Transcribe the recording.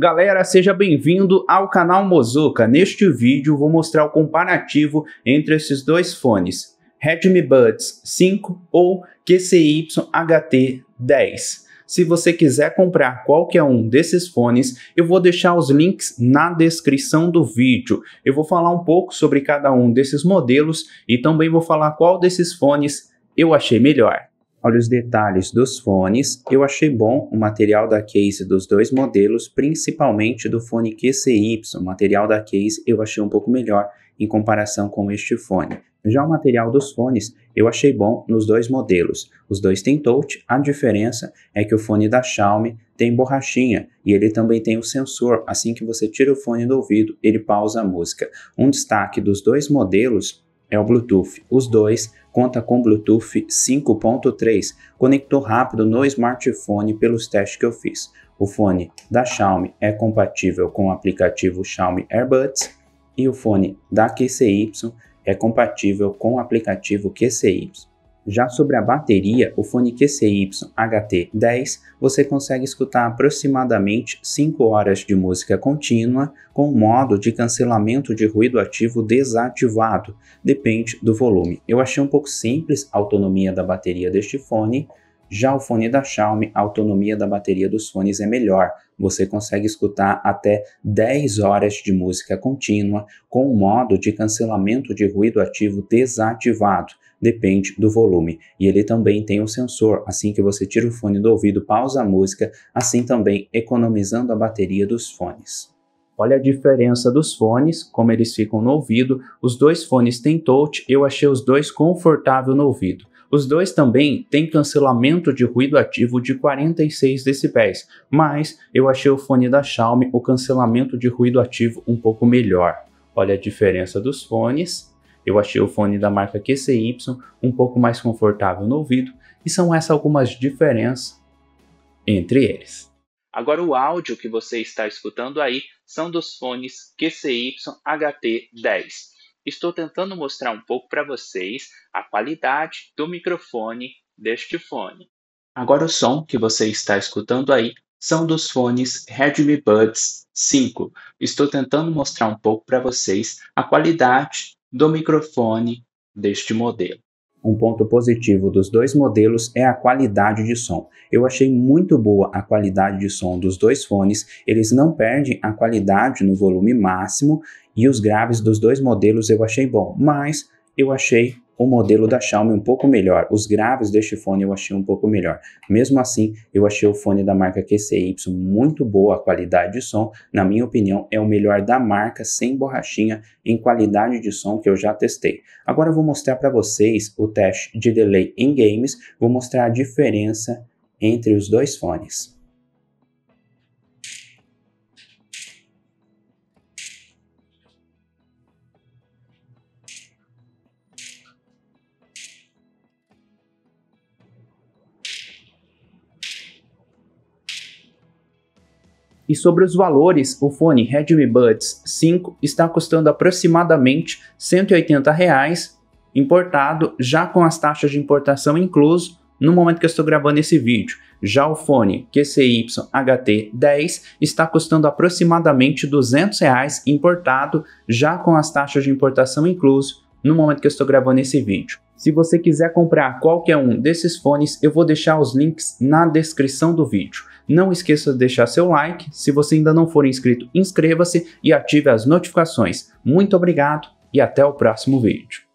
Galera, seja bem-vindo ao canal Mozuka. Neste vídeo vou mostrar o comparativo entre esses dois fones, Redmi Buds 5 ou QCY HT10. Se você quiser comprar qualquer um desses fones, eu vou deixar os links na descrição do vídeo. Eu vou falar um pouco sobre cada um desses modelos e também vou falar qual desses fones eu achei melhor. Olha os detalhes dos fones. Eu achei bom o material da case dos dois modelos, principalmente do fone QCY. O material da case eu achei um pouco melhor em comparação com este fone. Já o material dos fones eu achei bom nos dois modelos. Os dois têm touch, a diferença é que o fone da Xiaomi tem borrachinha e ele também tem o sensor. Assim que você tira o fone do ouvido, ele pausa a música. Um destaque dos dois modelos é o Bluetooth. Os dois conta com Bluetooth 5.3, conector rápido no smartphone pelos testes que eu fiz. O fone da Xiaomi é compatível com o aplicativo Xiaomi AirBuds e o fone da QCY é compatível com o aplicativo QCY. Já sobre a bateria, o fone QCY HT10 você consegue escutar aproximadamente 5 horas de música contínua com modo de cancelamento de ruído ativo desativado, depende do volume. Eu achei um pouco simples a autonomia da bateria deste fone, já o fone da Xiaomi, a autonomia da bateria dos fones é melhor. Você consegue escutar até 10 horas de música contínua com o modo de cancelamento de ruído ativo desativado. Depende do volume. E ele também tem um sensor, assim que você tira o fone do ouvido, pausa a música, assim também economizando a bateria dos fones. Olha a diferença dos fones, como eles ficam no ouvido. Os dois fones têm touch, eu achei os dois confortáveis no ouvido. Os dois também têm cancelamento de ruído ativo de 46 decibéis, mas eu achei o fone da Xiaomi o cancelamento de ruído ativo um pouco melhor. Olha a diferença dos fones. Eu achei o fone da marca QCY um pouco mais confortável no ouvido e são essas algumas diferenças entre eles. Agora o áudio que você está escutando aí são dos fones QCY HT10 estou tentando mostrar um pouco para vocês a qualidade do microfone deste fone. Agora o som que você está escutando aí são dos fones Redmi Buds 5. Estou tentando mostrar um pouco para vocês a qualidade do microfone deste modelo. Um ponto positivo dos dois modelos é a qualidade de som. Eu achei muito boa a qualidade de som dos dois fones, eles não perdem a qualidade no volume máximo e os graves dos dois modelos eu achei bom, mas eu achei o modelo da Xiaomi um pouco melhor. Os graves deste fone eu achei um pouco melhor. Mesmo assim, eu achei o fone da marca QCY muito boa a qualidade de som. Na minha opinião, é o melhor da marca sem borrachinha em qualidade de som que eu já testei. Agora eu vou mostrar para vocês o teste de delay em games. Vou mostrar a diferença entre os dois fones. E sobre os valores, o fone Redmi Buds 5 está custando aproximadamente 180 reais, importado já com as taxas de importação incluso no momento que eu estou gravando esse vídeo. Já o fone QCY HT10 está custando aproximadamente 200 reais, importado já com as taxas de importação incluso no momento que eu estou gravando esse vídeo. Se você quiser comprar qualquer um desses fones, eu vou deixar os links na descrição do vídeo. Não esqueça de deixar seu like, se você ainda não for inscrito, inscreva-se e ative as notificações. Muito obrigado e até o próximo vídeo.